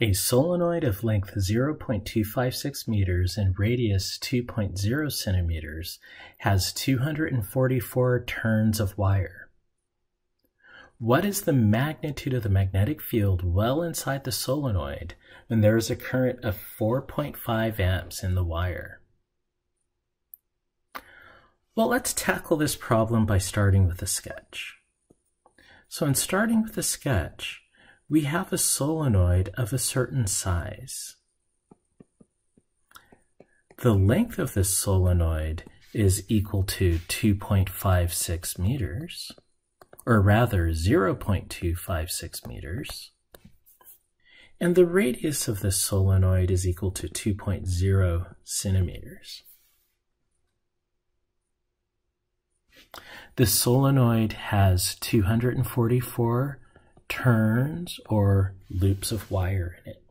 A solenoid of length 0.256 meters and radius 2.0 centimeters has 244 turns of wire. What is the magnitude of the magnetic field well inside the solenoid when there is a current of 4.5 amps in the wire? Well, let's tackle this problem by starting with a sketch. So in starting with a sketch, we have a solenoid of a certain size. The length of this solenoid is equal to 2.56 meters, or rather 0.256 meters. And the radius of this solenoid is equal to 2.0 centimeters. The solenoid has 244 turns or loops of wire in it.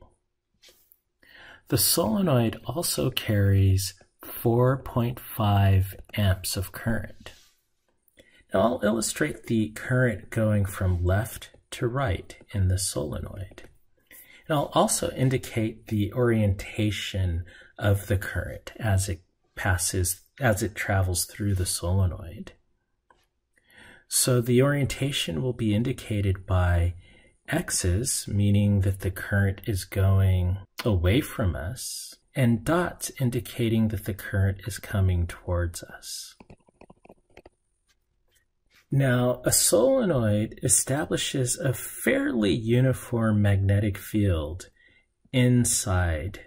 The solenoid also carries 4.5 amps of current. Now I'll illustrate the current going from left to right in the solenoid. And I'll also indicate the orientation of the current as it passes, as it travels through the solenoid. So the orientation will be indicated by X's, meaning that the current is going away from us, and dots indicating that the current is coming towards us. Now, a solenoid establishes a fairly uniform magnetic field inside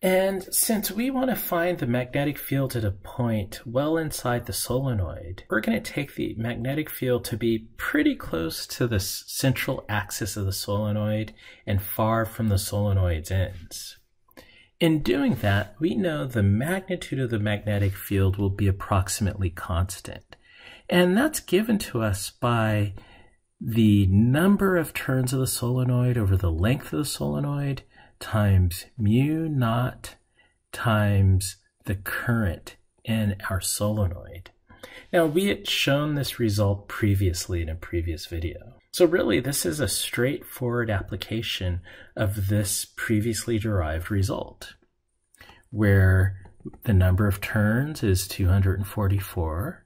and since we want to find the magnetic field at a point well inside the solenoid, we're going to take the magnetic field to be pretty close to the central axis of the solenoid and far from the solenoid's ends. In doing that, we know the magnitude of the magnetic field will be approximately constant. And that's given to us by the number of turns of the solenoid over the length of the solenoid times mu naught times the current in our solenoid. Now, we had shown this result previously in a previous video. So really, this is a straightforward application of this previously derived result, where the number of turns is 244,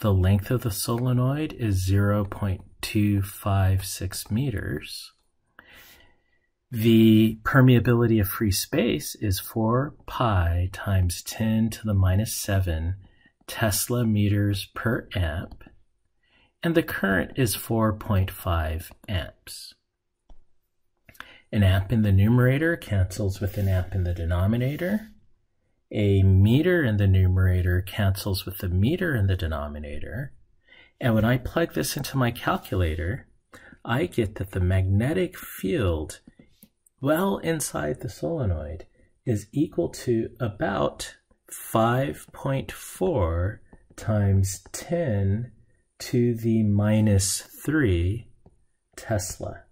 the length of the solenoid is 0.256 meters, the permeability of free space is 4 pi times 10 to the minus 7 Tesla meters per amp, and the current is 4.5 amps. An amp in the numerator cancels with an amp in the denominator. A meter in the numerator cancels with the meter in the denominator. And when I plug this into my calculator, I get that the magnetic field well inside the solenoid is equal to about 5.4 times 10 to the minus 3 Tesla.